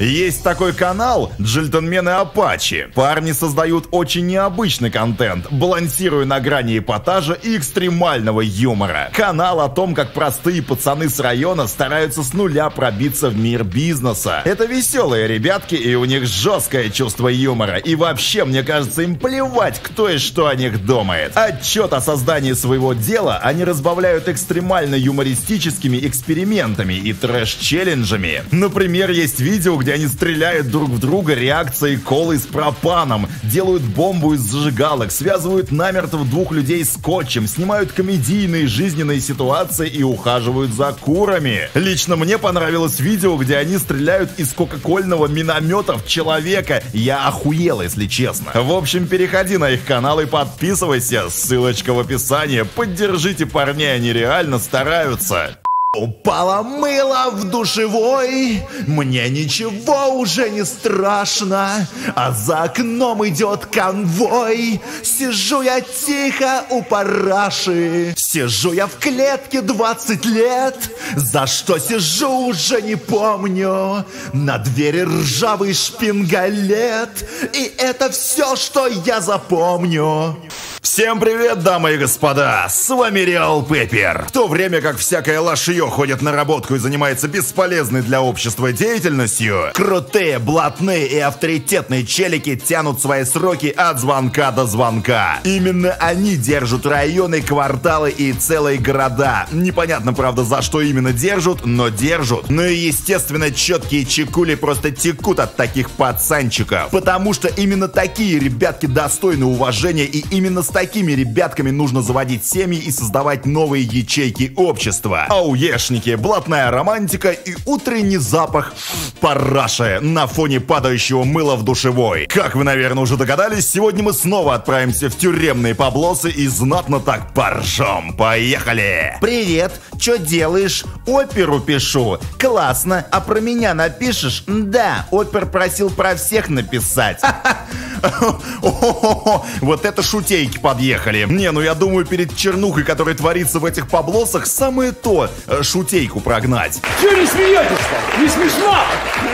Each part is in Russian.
Есть такой канал «Джельтонмены Апачи». Парни создают очень необычный контент, балансируя на грани эпатажа и экстремального юмора. Канал о том, как простые пацаны с района стараются с нуля пробиться в мир бизнеса. Это веселые ребятки, и у них жесткое чувство юмора. И вообще, мне кажется, им плевать, кто и что о них думает. Отчет о создании своего дела они разбавляют экстремально юмористическими экспериментами и трэш-челленджами. Например, есть видео, где они стреляют друг в друга реакцией колы с пропаном, делают бомбу из зажигалок, связывают намертво двух людей скотчем, снимают комедийные жизненные ситуации и ухаживают за курами. Лично мне понравилось видео, где они стреляют из кока-кольного миномета в человека. Я охуел, если честно. В общем, переходи на их канал и подписывайся. Ссылочка в описании. Поддержите парней, они реально стараются. Упало мыло в душевой, мне ничего уже не страшно, а за окном идет конвой. Сижу я тихо у параши, сижу я в клетке 20 лет, за что сижу уже не помню. На двери ржавый шпингалет, и это все, что я запомню. Всем привет, дамы и господа! С вами Реал Пеппер. В то время как всякая лошье ходит на работку и занимается бесполезной для общества деятельностью, крутые, блатные и авторитетные челики тянут свои сроки от звонка до звонка. Именно они держат районы, кварталы и целые города. Непонятно, правда, за что именно держат, но держат. Ну и, естественно, четкие чекули просто текут от таких пацанчиков. Потому что именно такие ребятки достойны уважения и именно такими ребятками нужно заводить семьи и создавать новые ячейки общества. Ауешники, блатная романтика и утренний запах параши на фоне падающего мыла в душевой. Как вы, наверное, уже догадались, сегодня мы снова отправимся в тюремные поблосы и знатно так поржем. Поехали! Привет, что делаешь? Оперу пишу. Классно. А про меня напишешь? Да, опер просил про всех написать. Вот это шутейки подъехали. Не, ну я думаю, перед чернухой, которая творится в этих поблосах, самое то э, шутейку прогнать. Чего не смеетесь-то? Не смешно?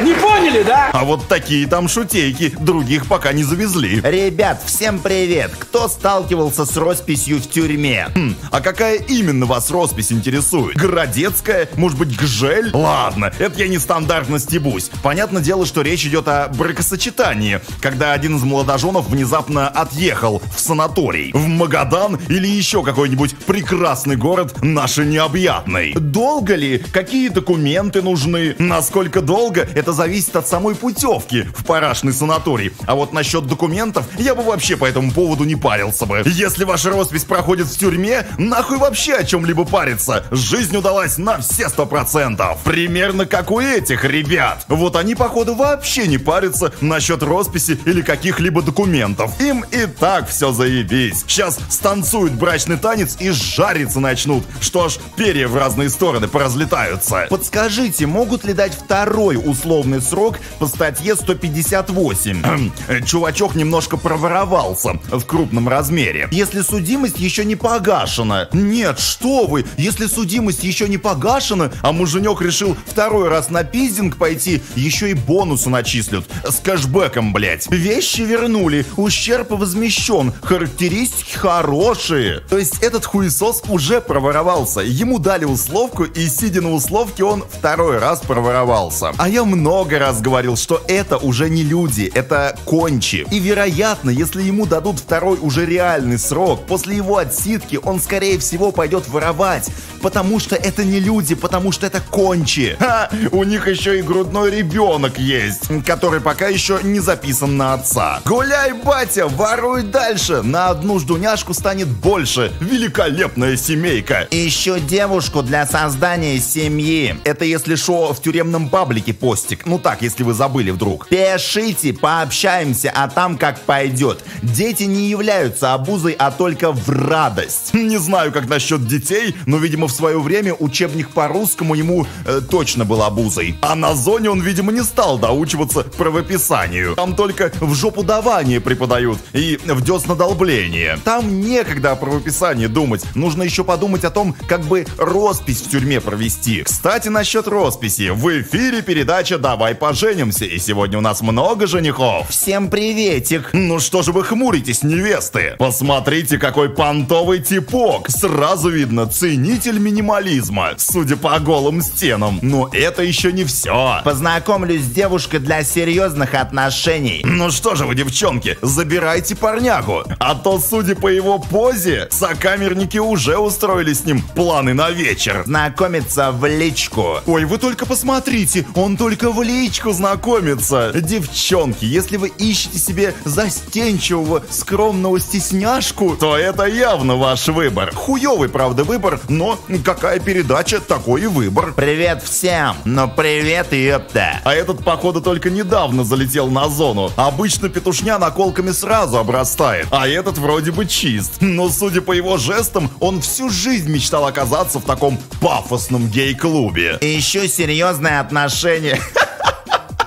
Не поняли, да? А вот такие там шутейки, других пока не завезли. Ребят, всем привет. Кто сталкивался с росписью в тюрьме? Хм, а какая именно вас роспись интересует? Городецкая? Может быть, гжель? Ладно, это я нестандартно стебусь. Понятное дело, что речь идет о бракосочетании, когда один из молодоженов внезапно отъехал в санаторий, в Магадан или еще какой-нибудь прекрасный город наши необъятный. Долго ли? Какие документы нужны? Насколько долго? Это зависит от самой путевки в парашный санаторий. А вот насчет документов я бы вообще по этому поводу не парился бы. Если ваша роспись проходит в тюрьме, нахуй вообще о чем-либо париться. Жизнь удалась на все сто процентов. Примерно как у этих ребят. Вот они, походу, вообще не парятся насчет росписи или каких-либо документов. Им и так все заебись. Сейчас станцуют брачный танец и жариться начнут, что аж перья в разные стороны поразлетаются. Подскажите, могут ли дать второй условный срок по статье 158? Чувачок немножко проворовался в крупном размере. Если судимость еще не погашена. Нет, что вы, если судимость еще не погашена, а муженек решил второй раз на пиздинг пойти, еще и бонусы начислят. С кэшбэком, блять. Вещи вернули, ущерб возмещен, характеристики хорошие. То есть этот хуесос уже проворовался. Ему дали условку, и сидя на условке, он второй раз проворовался. А я много раз говорил, что это уже не люди, это кончи. И вероятно, если ему дадут второй уже реальный срок, после его отсидки он скорее всего пойдет воровать. Потому что это не люди, потому что это кончи. Ха, у них еще и грудной ребенок есть, который пока еще не записан на отца. Гуляй, батя, воруй дальше. На одну ждуняшку станет больше. Великолепная семейка. Ищу девушку для создания семьи. Это если шо в тюремном паблике постик. Ну так, если вы забыли вдруг. Пишите, пообщаемся, а там как пойдет. Дети не являются обузой, а только в радость. Не знаю, как насчет детей, но, видимо, в свое время учебник по русскому ему э, точно был обузой. А на зоне он, видимо, не стал доучиваться правописанию. Там только в жопу до фехтование преподают и в деснодолбление. Там некогда о правописании думать. Нужно еще подумать о том, как бы роспись в тюрьме провести. Кстати, насчет росписи. В эфире передача «Давай поженимся». И сегодня у нас много женихов. Всем приветик. Ну что же вы хмуритесь, невесты? Посмотрите, какой понтовый типок. Сразу видно, ценитель минимализма. Судя по голым стенам. Но это еще не все. Познакомлюсь с девушкой для серьезных отношений. Ну что же вы, девчонки, забирайте парнягу. А то, судя по его позе, сокамерники уже устроили с ним планы на вечер. Знакомиться в личку. Ой, вы только посмотрите, он только в личку знакомится. Девчонки, если вы ищете себе застенчивого, скромного стесняшку, то это явно ваш выбор. Хуёвый, правда, выбор, но какая передача, такой и выбор. Привет всем. Ну привет, ёпта. А этот, походу, только недавно залетел на зону. Обычно петушня наколками сразу обрастает, а этот вроде бы чист. Но, судя по его жестам, он всю жизнь мечтал оказаться в таком пафосном гей-клубе. И еще серьезные отношения.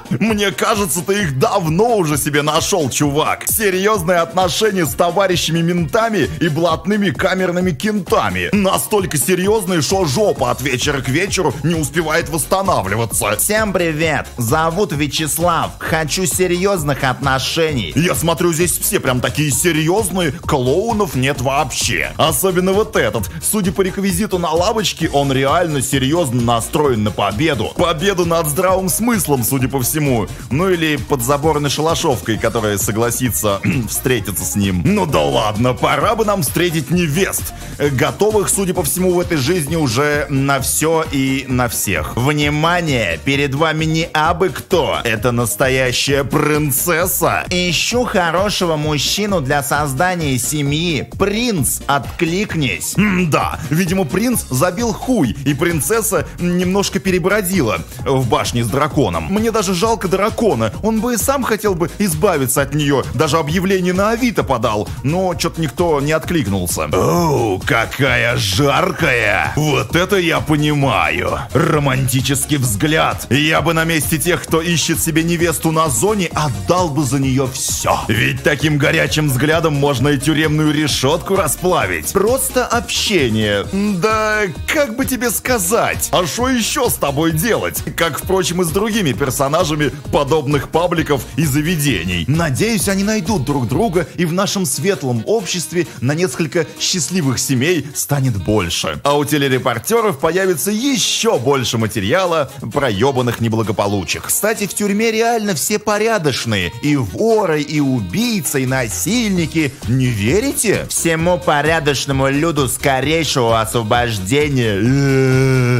Мне кажется, ты их давно уже себе нашел, чувак. Серьезные отношения с товарищами-ментами и блатными камерными кентами. Настолько серьезные, что жопа от вечера к вечеру не успевает восстанавливаться. Всем привет. Зовут Вячеслав. Хочу серьезных отношений. Я смотрю, здесь все прям такие серьезные, клоунов нет вообще. Особенно вот этот. Судя по реквизиту на лавочке, он реально серьезно настроен на победу. Победу над здравым смыслом, судя по всему всему. Ну или под заборной шалашовкой, которая согласится встретиться с ним. Ну да ладно, пора бы нам встретить невест. Готовых, судя по всему, в этой жизни уже на все и на всех. Внимание, перед вами не абы кто. Это настоящая принцесса. Ищу хорошего мужчину для создания семьи. Принц, откликнись. М да, видимо, принц забил хуй, и принцесса немножко перебродила в башне с драконом. Мне даже жалко жалко дракона. Он бы и сам хотел бы избавиться от нее. Даже объявление на Авито подал. Но что-то никто не откликнулся. Оу, какая жаркая! Вот это я понимаю. Романтический взгляд. Я бы на месте тех, кто ищет себе невесту на зоне, отдал бы за нее все. Ведь таким горячим взглядом можно и тюремную решетку расплавить. Просто общение. Да, как бы тебе сказать? А что еще с тобой делать? Как, впрочем, и с другими персонажами авторами подобных пабликов и заведений. Надеюсь, они найдут друг друга и в нашем светлом обществе на несколько счастливых семей станет больше. А у телерепортеров появится еще больше материала про ебаных неблагополучек. Кстати, в тюрьме реально все порядочные. И воры, и убийцы, и насильники. Не верите? Всему порядочному люду скорейшего освобождения.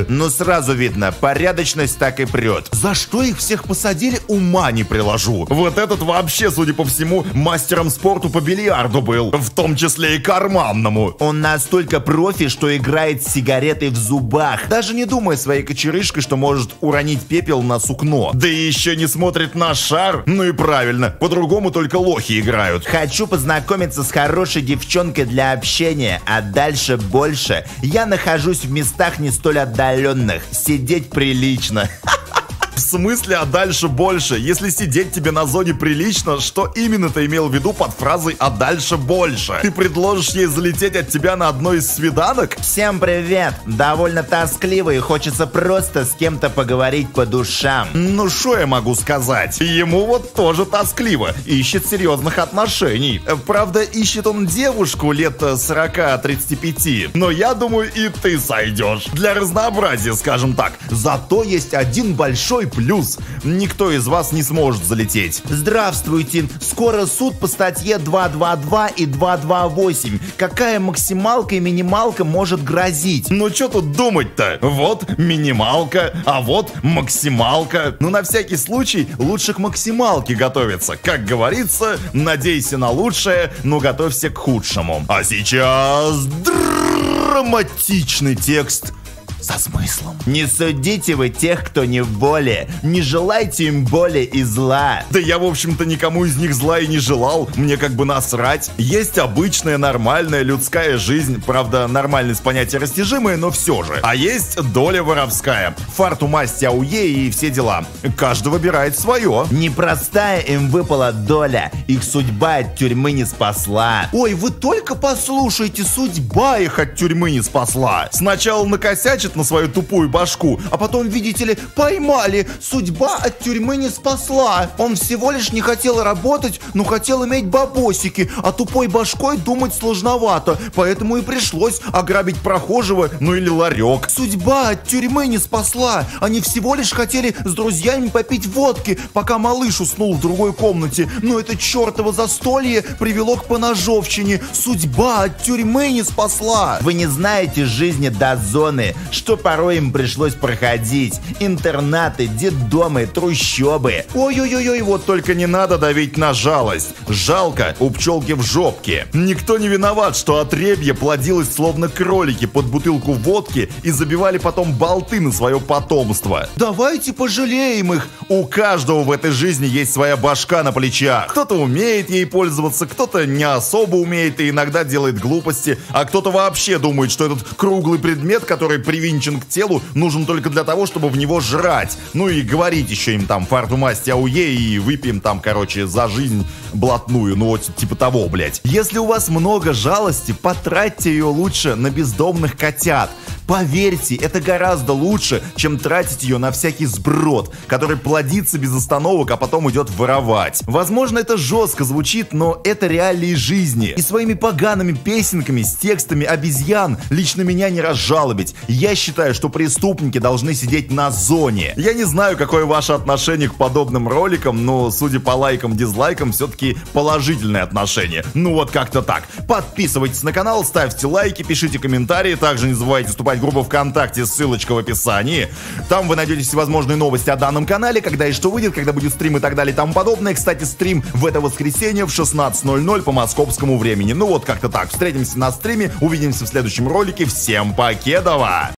Ну сразу видно, порядочность так и прет. За что их всех посадили, ума не приложу. Вот этот вообще, судя по всему, мастером спорту по бильярду был. В том числе и карманному. Он настолько профи, что играет с сигаретой в зубах. Даже не думая своей кочерышкой, что может уронить пепел на сукно. Да и еще не смотрит на шар. Ну и правильно, по-другому только лохи играют. Хочу познакомиться с хорошей девчонкой для общения, а дальше больше. Я нахожусь в местах не столь отдаленных. Сидеть прилично. В смысле, а дальше больше? Если сидеть тебе на зоне прилично, что именно ты имел в виду под фразой «а дальше больше»? Ты предложишь ей залететь от тебя на одной из свиданок? Всем привет! Довольно тоскливо и хочется просто с кем-то поговорить по душам. Ну что я могу сказать? Ему вот тоже тоскливо. Ищет серьезных отношений. Правда, ищет он девушку лет 40-35. Но я думаю, и ты сойдешь. Для разнообразия, скажем так. Зато есть один большой плюс. Никто из вас не сможет залететь. Здравствуйте. Скоро суд по статье 222 и 228. Какая максималка и минималка может грозить? Ну что тут думать-то? Вот минималка, а вот максималка. Ну на всякий случай лучше к максималке готовиться. Как говорится, надейся на лучшее, но готовься к худшему. А сейчас драматичный текст со смыслом. Не судите вы тех, кто не в воле. Не желайте им боли и зла. Да я, в общем-то, никому из них зла и не желал. Мне как бы насрать. Есть обычная, нормальная людская жизнь. Правда, нормальность понятие растяжимое, но все же. А есть доля воровская. Фарту, масть, ауе и все дела. Каждый выбирает свое. Непростая им выпала доля. Их судьба от тюрьмы не спасла. Ой, вы только послушайте, судьба их от тюрьмы не спасла. Сначала накосячит на свою тупую башку, А потом, видите ли, поймали. Судьба от тюрьмы не спасла. Он всего лишь не хотел работать, но хотел иметь бабосики, а тупой башкой думать сложновато. Поэтому и пришлось ограбить прохожего, ну или ларек. Судьба от тюрьмы не спасла. Они всего лишь хотели с друзьями попить водки, пока малыш уснул в другой комнате. Но это чертово застолье привело к поножовщине. Судьба от тюрьмы не спасла. Вы не знаете жизни до зоны, что порой им пришлось проходить. Интернаты, детдомы, трущобы. Ой-ой-ой, вот только не надо давить на жалость. Жалко у пчелки в жопке. Никто не виноват, что отребье плодилось словно кролики под бутылку водки и забивали потом болты на свое потомство. Давайте пожалеем их. У каждого в этой жизни есть своя башка на плечах. Кто-то умеет ей пользоваться, кто-то не особо умеет и иногда делает глупости, а кто-то вообще думает, что этот круглый предмет, который привинчен телу, нужен только для того, чтобы в него жрать. Ну и говорить еще им там фарту масти ауе и выпьем там, короче, за жизнь блатную, ну вот типа того, блядь. Если у вас много жалости, потратьте ее лучше на бездомных котят. Поверьте, это гораздо лучше, чем тратить ее на всякий сброд, который плодится без остановок, а потом идет воровать. Возможно, это жестко звучит, но это реалии жизни. И своими погаными песенками с текстами обезьян лично меня не разжалобить. Я считаю, что преступники должны сидеть на зоне. Я не знаю, какое ваше отношение к подобным роликам, но судя по лайкам, дизлайкам, все-таки положительное отношение. Ну вот как-то так. Подписывайтесь на канал, ставьте лайки, пишите комментарии, также не забывайте вступать в группу ВКонтакте, ссылочка в описании. Там вы найдете всевозможные новости о данном канале, когда и что выйдет, когда будет стрим и так далее и тому подобное. Кстати, стрим в это воскресенье в 16.00 по московскому времени. Ну вот как-то так. Встретимся на стриме, увидимся в следующем ролике. Всем покедова!